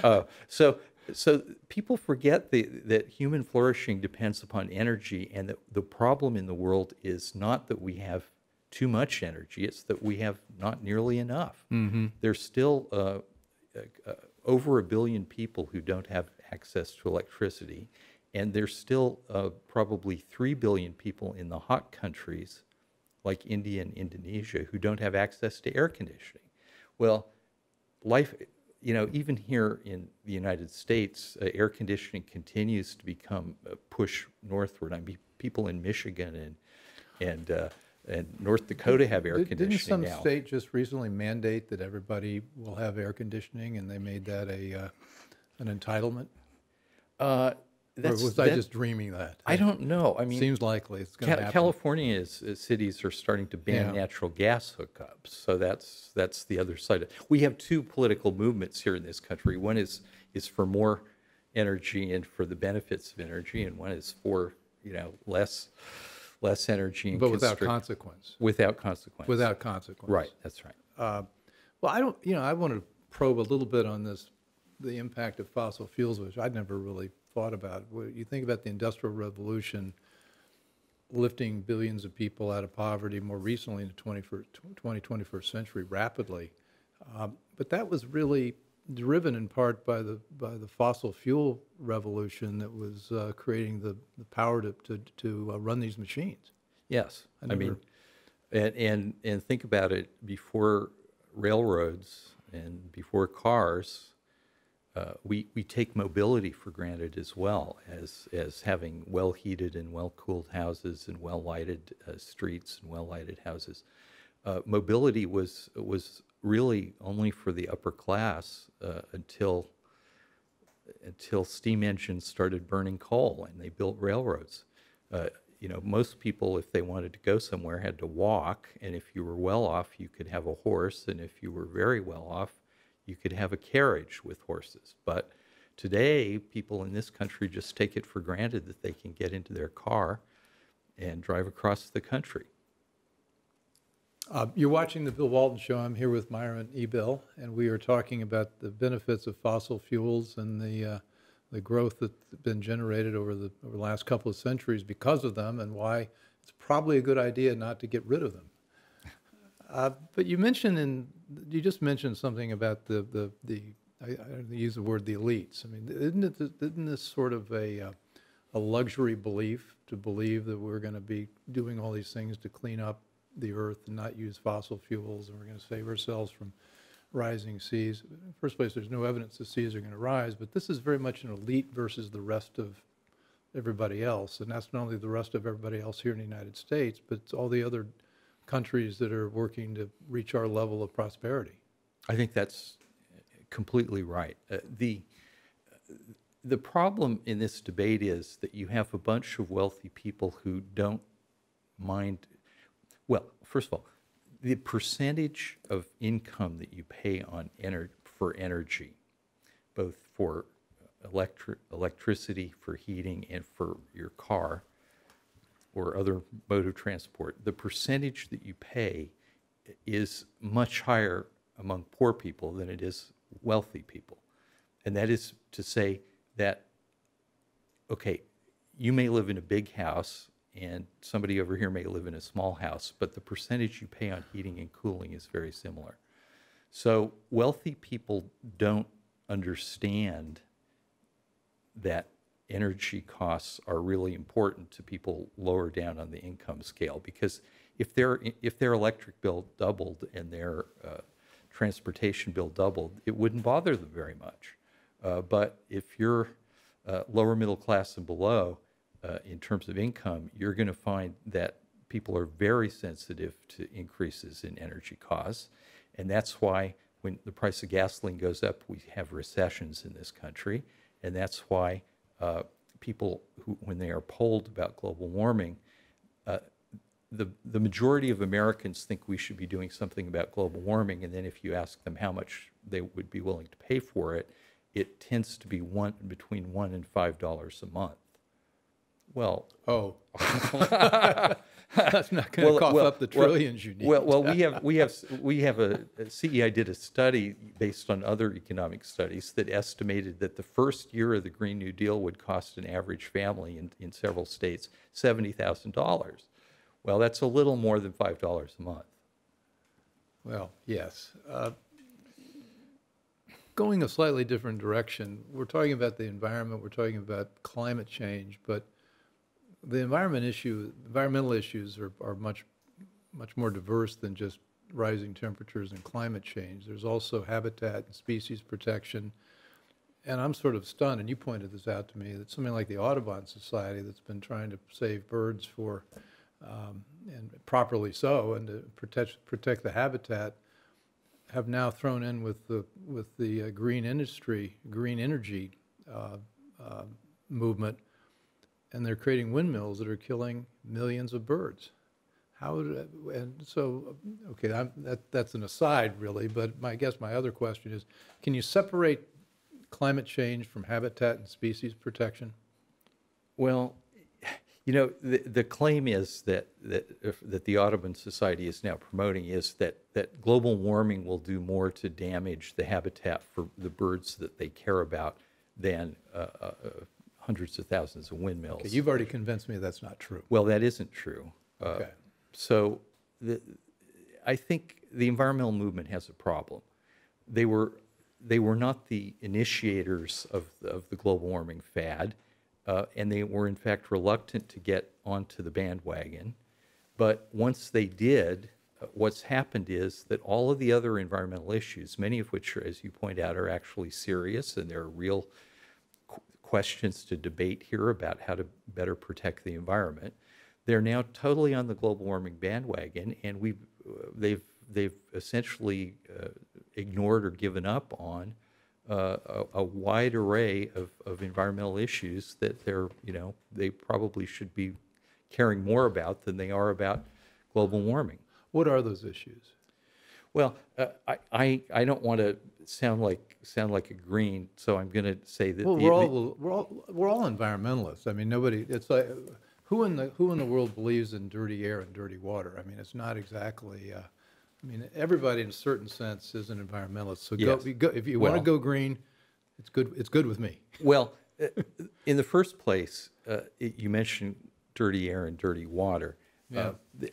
Uh, so, so people forget the, that human flourishing depends upon energy, and that the problem in the world is not that we have too much energy; it's that we have not nearly enough. There's still uh, uh, uh, over a billion people who don't have access to electricity, and there's still uh, probably three billion people in the hot countries like India and Indonesia who don't have access to air conditioning. Well, life, you know, even here in the United States, uh, air conditioning continues to become a push northward. I mean, people in Michigan and and uh, and North Dakota have air Did- conditioning Didn't some now. state just recently mandate that everybody will have air conditioning, and they made that a, uh, an entitlement? Uh, Or that's, was I just dreaming that? I don't know. I mean, Seems likely it's going to Ca- happen. California's uh, cities are starting to ban Yeah. natural gas hookups, so that's that's the other side. of We have two political movements here in this country. One is is for more energy and for the benefits of energy, and one is for you know less less energy and But without consequence. without consequence. Without consequence. right, that's right. Well, I don't, you know, I want to probe a little bit on this, the impact of fossil fuels, which I'd never really thought about. You think about the Industrial Revolution lifting billions of people out of poverty more recently in the 21st, 20, 21st century rapidly. Um, but that was really driven in part by the, by the fossil fuel revolution that was uh, creating the, the power to, to, to uh, run these machines. Yes, I I, mean, and, and and think about it. Before railroads and before cars, uh, we we take mobility for granted as well as as having well heated and well cooled houses and well lighted uh, streets and well lighted houses. Uh, mobility was was really only for the upper class uh, until until steam engines started burning coal and they built railroads. Uh, you know, most people, if they wanted to go somewhere, had to walk, and if you were well off, you could have a horse, and if you were very well off, you could have a carriage with horses. But today, people in this country just take it for granted that they can get into their car and drive across the country. Uh, You're watching the Bill Walton Show. I'm here with Myron Ebell, and we are talking about the benefits of fossil fuels and the, uh, the growth that's been generated over the, over the last couple of centuries because of them, and why it's probably a good idea not to get rid of them. [laughs] Uh, But you mentioned in, you just mentioned something about the, the, the I, I use the word the elites. I mean, isn't it, isn't this sort of a, uh, a luxury belief to believe that we're going to be doing all these things to clean up the earth and not use fossil fuels, and we're going to save ourselves from rising seas? In first place, there's no evidence the seas are going to rise, but this is very much an elite versus the rest of everybody else. And that's not only the rest of everybody else here in the United States, but it's all the other countries that are working to reach our level of prosperity. I think that's completely right. Uh, the the problem in this debate is that you have a bunch of wealthy people who don't mind. Well, first of all, the percentage of income that you pay on ener- for energy, both for electric electricity, for heating, and for your car or other mode of transport, the percentage that you pay is much higher among poor people than it is wealthy people. And that is to say that, okay, you may live in a big house and somebody over here may live in a small house, but the percentage you pay on heating and cooling is very similar. So wealthy people don't understand that energy costs are really important to people lower down on the income scale because if their if their electric bill doubled and their uh, transportation bill doubled, it wouldn't bother them very much. Uh, but if you're uh, lower middle class and below uh, in terms of income, you're going to find that people are very sensitive to increases in energy costs, and that's why when the price of gasoline goes up, we have recessions in this country, and that's why uh, people who, when they are polled about global warming, uh, the, the majority of Americans think we should be doing something about global warming, and then if you ask them how much they would be willing to pay for it, it tends to be one between one and five dollars a month. Well, Oh. [laughs] [laughs] [laughs] That's not going to well, cough well, up the well, trillions you need. Well, well, we have we have [laughs] we have a, a CEI did a study based on other economic studies that estimated that the first year of the Green New Deal would cost an average family in, in several states seventy thousand dollars. Well, that's a little more than five dollars a month. Well, yes. Uh, Going a slightly different direction, we're talking about the environment, we're talking about climate change, but the environment issue, environmental issues are, are much, much more diverse than just rising temperatures and climate change. There's also habitat and species protection. And I'm sort of stunned, and you pointed this out to me, that something like the Audubon Society that's been trying to save birds for, um, and properly so, and to protect, protect the habitat, have now thrown in with the, with the uh, green industry, green energy uh, uh, movement, and they're creating windmills that are killing millions of birds. How, and so, okay, I'm, that, that's an aside really, but my, I guess my other question is, can you separate climate change from habitat and species protection? Well, you know, the, the claim is that, that, if- that the Audubon Society is now promoting is that, that global warming will do more to damage the habitat for the birds that they care about than uh, uh, uh, hundreds of thousands of windmills. Okay, You've already convinced me that's not true. Well, that isn't true. Uh, Okay. So the, I think the environmental movement has a problem. They were, they were not the initiators of, the- of the global warming fad, uh, and they were in fact reluctant to get onto the bandwagon. But once they did, uh, what's happened is that all of the other environmental issues, many of which, are, as you point out, are actually serious and there are real questions to debate here about how to better protect the environment. They're now totally on the global warming bandwagon, and we've uh, they've they've essentially uh, ignored or given up on uh, a, a wide array of, of environmental issues that they're you know they probably should be caring more about than they are about global warming. What are those issues? Well, uh, I, I, I don't want to sound like sound like a green, so I'm going to say that. Well, the- we're all, we're all, we're all environmentalists. I mean, nobody, it's like, who in the, who in the world believes in dirty air and dirty water? I mean, it's not exactly, uh, I mean, everybody in a certain sense is an environmentalist. So Yes. go, if you want to go green, it's good, it's good with me. Well, uh, in the first place, uh, it- you mentioned dirty air and dirty water. Uh, Yeah. The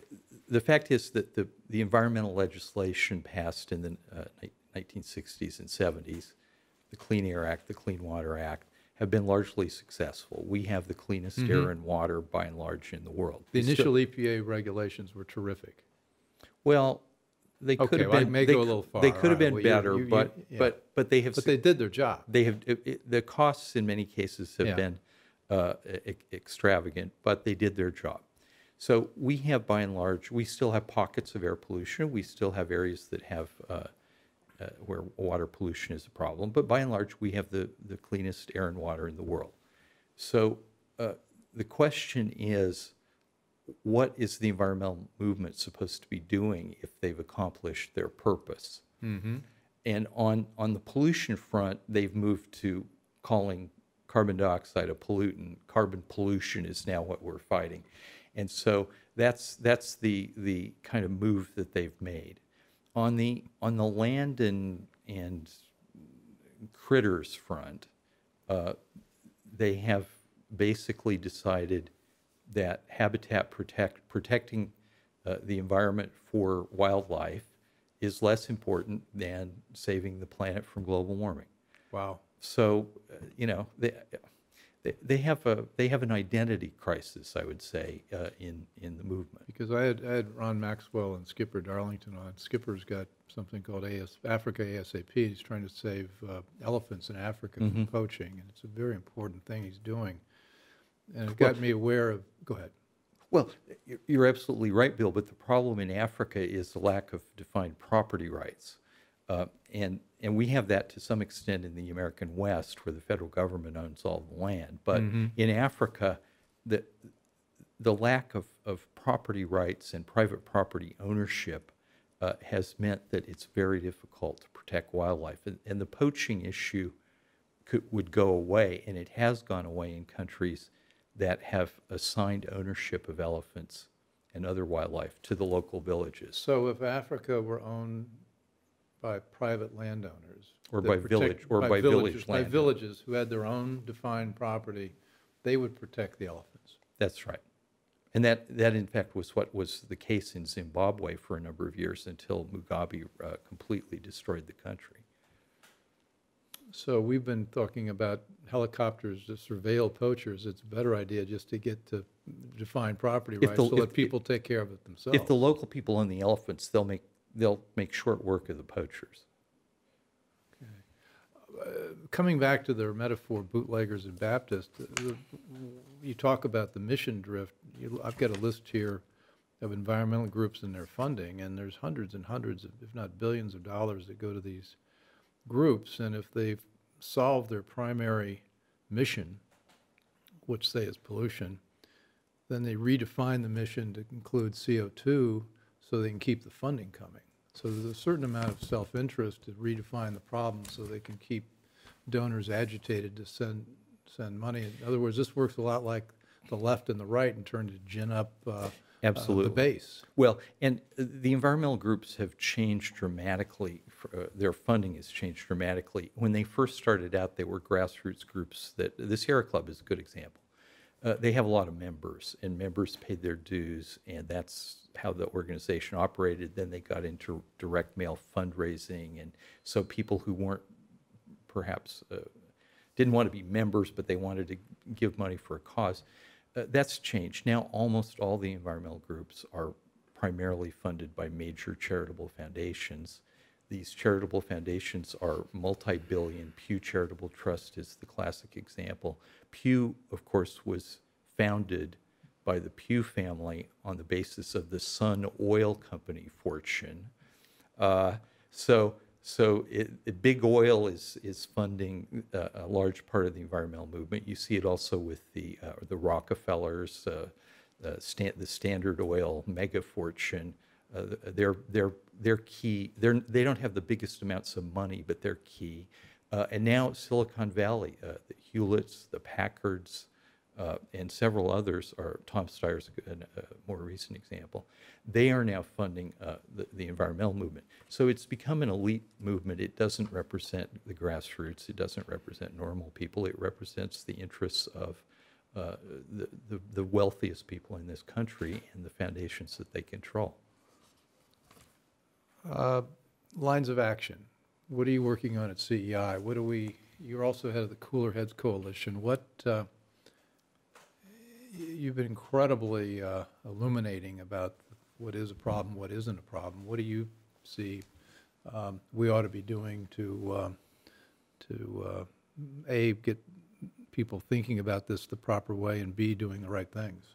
the fact is that the, the environmental legislation passed in the uh, 1960s and 70s, the Clean Air Act, the Clean Water Act, have been largely successful. We have the cleanest air and water by and large in the world. The initial EPA regulations were terrific. Well, they could Okay, have well, I been. may they go a little little They could have been well, better, you- you- but, yeah. but, but they have. But they did their job. they have it, it, the costs in many cases have Yeah. been uh, e- extravagant, but they did their job. So we have, by and large, we still have pockets of air pollution. We still have areas that have uh, uh, where water pollution is a problem, but by and large, we have the the cleanest air and water in the world. So uh, the question is, what is the environmental movement supposed to be doing if they've accomplished their purpose? And on, on the pollution front, they've moved to calling carbon dioxide a pollutant. Carbon pollution is now what we're fighting. And so that's, that's the, the kind of move that they've made. On the, on the land and, and critters front, uh, they have basically decided that habitat protect, protecting uh, the environment for wildlife is less important than saving the planet from global warming. Wow. So, uh, you know, they, they, they have a they have an identity crisis, I would say, uh, in in the movement. Because I had, I had Ron Maxwell and Skipper Darlington on. Skipper's got something called AS, Africa ASAP. He's trying to save uh, elephants in Africa from poaching, and it's a very important thing he's doing. And it got me aware of, go ahead. Well, you're- you're absolutely right, Bill. But the problem in Africa is the lack of defined property rights, uh, and and we have that to some extent in the American West, where the federal government owns all the land. But in Africa, the the lack of, of property rights and private property ownership uh, has meant that it's very difficult to protect wildlife. And, and the poaching issue could, would go away, and it has gone away in countries that have assigned ownership of elephants and other wildlife to the local villages. So if Africa were owned by private landowners. Or by protect- village- or by village villages- By villages who had their own defined property, they would protect the elephants. That's right. And that, that in fact was what was the case in Zimbabwe for a number of years until Mugabe uh, completely destroyed the country. So we've been talking about helicopters to surveil poachers. It's a better idea just to get to define property If rights the- so if- that people take care of it themselves. If the local people own the elephants, they'll make, they'll make short work of the poachers. Uh, coming back to their metaphor, bootleggers and Baptists, uh, the- you talk about the mission drift. You- I've got a list here of environmental groups and their funding, and there's hundreds and hundreds, of, if not billions of dollars that go to these groups. And if they've solved their primary mission, which say is pollution, then they redefine the mission to include CO2 so they can keep the funding coming. So there's a certain amount of self-interest to redefine the problem so they can keep donors agitated to send, send money. In other words, this works a lot like the left and the right in terms of gin up uh, uh, Absolutely. the base. Well, and uh, the environmental groups have changed dramatically. for- uh, Their funding has changed dramatically. When they first started out, they were grassroots groups that, the Sierra Club is a good example. Uh, They have a lot of members, and members paid their dues, and that's how the organization operated. Then they got into direct mail fundraising, and so people who weren't perhaps uh, didn't want to be members, but they wanted to give money for a cause. Uh, that's changed. Now, almost all the environmental groups are primarily funded by major charitable foundations. These charitable foundations are multi billion. Pew Charitable Trust is the classic example. Pew, of course, was founded by the Pew family on the basis of the Sun Oil Company fortune. Uh, so, so it, it- big oil is is funding uh, a large part of the environmental movement. You see it also with the uh, the Rockefellers, uh, Stan- the Standard Oil mega fortune. Uh, they're they're they're key. They're they don't have the biggest amounts of money, but they're key. Uh, and now Silicon Valley, uh, the Hewletts, the Packards, uh, and several others are, Tom Steyer's a, a more recent example, they are now funding uh, the, the environmental movement. So it's become an elite movement. It doesn't represent the grassroots. It doesn't represent normal people. It represents the interests of uh, the, the, the wealthiest people in this country and the foundations that they control. Lines of action. What are you working on at CEI? What do we, you're also head of the Cooler Heads Coalition. What, uh, you've been incredibly uh, illuminating about what is a problem, what isn't a problem. What do you see um, we ought to be doing to, um, to, uh, A, get people thinking about this the proper way, and B, doing the right things?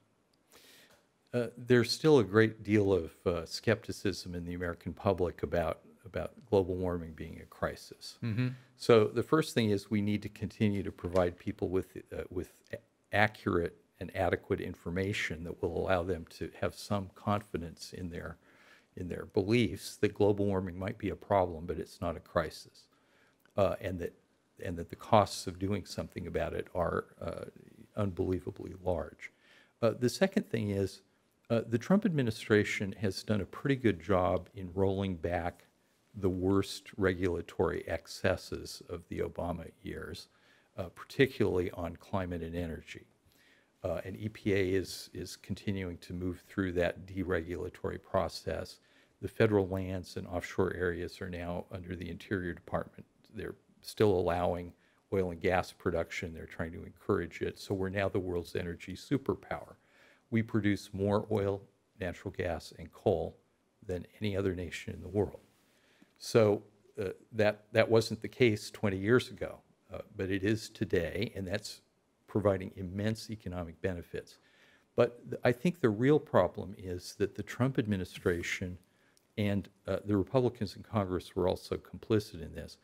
Uh, there's still a great deal of uh, skepticism in the American public about about global warming being a crisis. So the first thing is we need to continue to provide people with uh, with accurate and adequate information that will allow them to have some confidence in their in their beliefs that global warming might be a problem, but it's not a crisis, uh, and that and that the costs of doing something about it are uh, unbelievably large. Uh, the second thing is uh, the Trump administration has done a pretty good job in rolling back the worst regulatory excesses of the Obama years, uh, particularly on climate and energy. Uh, and EPA is, is continuing to move through that deregulatory process. The federal lands and offshore areas are now under the Interior Department. They're still allowing oil and gas production. They're trying to encourage it. So we're now the world's energy superpower. We produce more oil, natural gas, and coal than any other nation in the world. So uh, that, that wasn't the case 20 years ago, uh, but it is today, and that's providing immense economic benefits. But th- I think the real problem is that the Trump administration and uh, the Republicans in Congress were also complicit in this,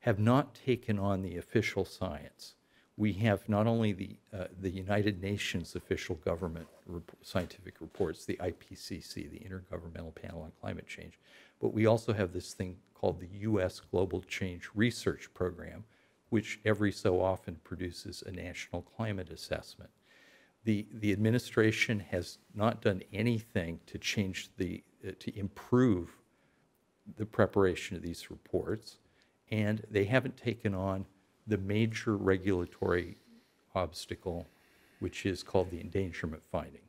have not taken on the official science. We have not only the, uh, the United Nations official government rep- scientific reports, the IPCC, the Intergovernmental Panel on Climate Change, but we also have this thing called the U.S. Global Change Research Program, which every so often produces a national climate assessment. The, the administration has not done anything to change the, uh, to improve the preparation of these reports, and they haven't taken on the major regulatory obstacle, which is called the endangerment finding.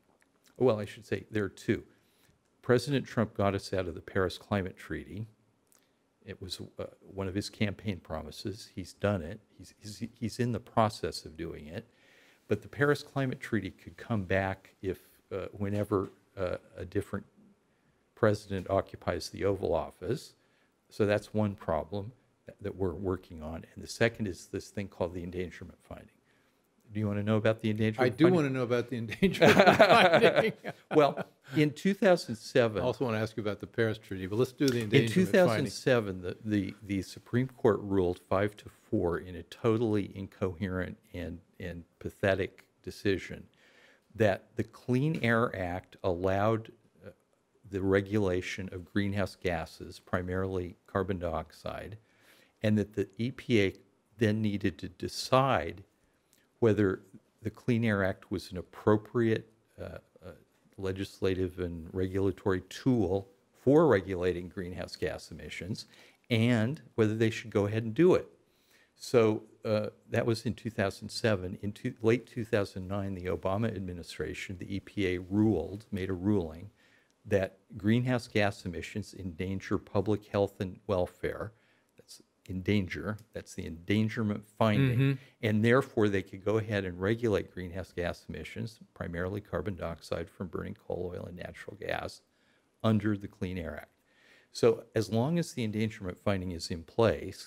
Well, I should say there are two. President Trump got us out of the Paris Climate Treaty. It was uh, one of his campaign promises. He's done it. He's, he's, he's in the process of doing it. But the Paris Climate Treaty could come back if, uh, whenever uh, a different president occupies the Oval Office. So that's one problem that, we're working on. And the second is this thing called the endangerment finding. Do you want to know about the endangerment? I do finding? want to know about the endangerment [laughs] finding. [laughs] Well, in 2007, I also want to ask you about the Paris Treaty, but let's do the in endangerment finding. 2007, the, the, the Supreme Court ruled five to four in a totally incoherent and, and pathetic decision that the Clean Air Act allowed uh, the regulation of greenhouse gases, primarily carbon dioxide, and that the EPA then needed to decide whether the Clean Air Act was an appropriate uh, uh, legislative and regulatory tool for regulating greenhouse gas emissions and whether they should go ahead and do it. So uh, that was in 2007. In two, late 2009, the Obama administration, the EPA ruled, made a ruling that greenhouse gas emissions endanger public health and welfare. Endanger, that's the endangerment finding. And therefore, they could go ahead and regulate greenhouse gas emissions, primarily carbon dioxide from burning coal, oil, and natural gas, under the Clean Air Act. So as long as the endangerment finding is in place,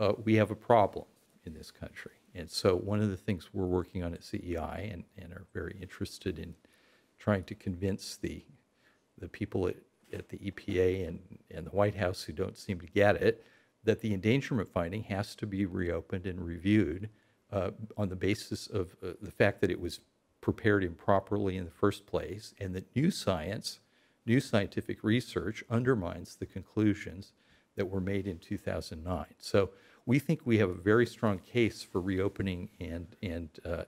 uh, we have a problem in this country. And so one of the things we're working on at CEI and, and are very interested in trying to convince the, the people at, at the EPA and, and the White House who don't seem to get it, that the endangerment finding has to be reopened and reviewed uh, on the basis of uh, the fact that it was prepared improperly in the first place and that new science, new scientific research undermines the conclusions that were made in 2009. So we think we have a very strong case for reopening and, and uh,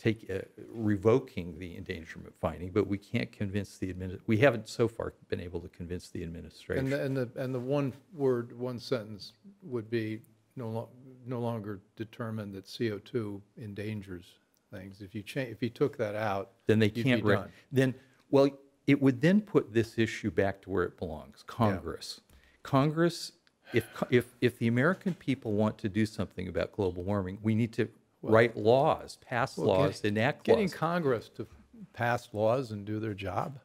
take, uh, revoking the endangerment finding, but we can't convince the admin, we haven't so far been able to convince the And administration. the, and the, and the one word, one sentence would be no lo, no longer determined that CO2 endangers things. If you cha, if you took that out. Then they you'd be can't, done. then, well, it would then put this issue back to where it belongs, Congress. Congress, if, co- if, if the American people want to do something about global warming, we need to write laws, pass Well, get- laws, enact Getting laws. Congress to pass laws and do their job.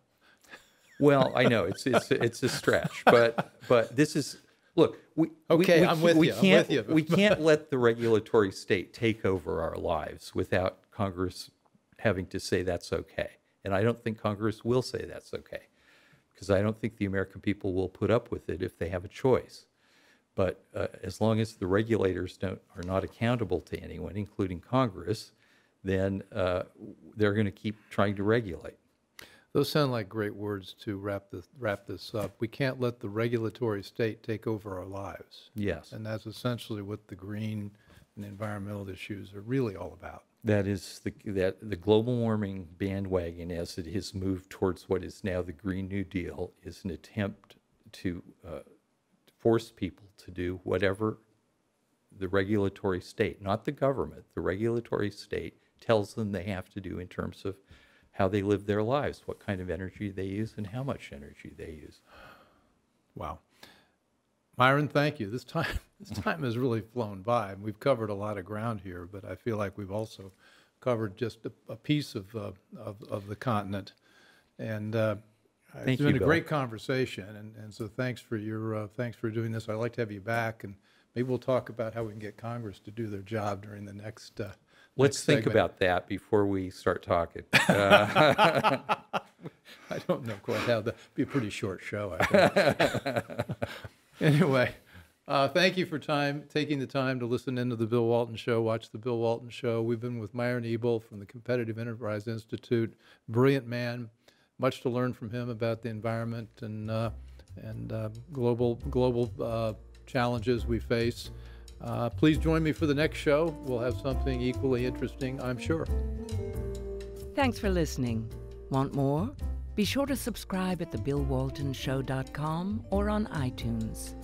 Well, I know, it's, it's, it's a stretch, but, but this is, look, we. we- Okay, we I'm with we you, I'm can't- with you. We can't let the regulatory state take over our lives without Congress having to say that's okay. And I don't think Congress will say that's okay, because I don't think the American people will put up with it if they have a choice. But uh, as long as the regulators don't, are not accountable to anyone, including Congress, then uh, they're going to keep trying to regulate. Those sound like great words to wrap this, wrap this up. We can't let the regulatory state take over our lives. Yes. And that's essentially what the green and environmental issues are really all about. That is the, that the global warming bandwagon, as it has moved towards what is now the Green New Deal, is an attempt to uh, force people to do whatever the regulatory state, not the government, the regulatory state tells them they have to do in terms of how they live their lives, what kind of energy they use, and how much energy they use. Wow. Myron, thank you. This time, [laughs] this time has really flown by. We've covered a lot of ground here, but I feel like we've also covered just a, a piece of, uh, of, of the continent. And uh, Thank it's you, been a Bill. great conversation, and, and so thanks for your uh, thanks for doing this. I'd like to have you back, and maybe we'll talk about how we can get Congress to do their job during the next. Uh, Let's next think segment. about that before we start talking. [laughs] Uh, I don't know quite how that be a pretty short show. [laughs] Anyway, uh, thank you for time taking the time to listen into the Bill Walton Show. Watch the Bill Walton Show. We've been with Myron Ebell from the Competitive Enterprise Institute. Brilliant man. Much to learn from him about the environment and uh, and uh, global global uh, challenges we face. Uh, please join me for the next show. We'll have something equally interesting, I'm sure. Thanks for listening. Want more? Be sure to subscribe at thebillwaltonshow.com or on iTunes.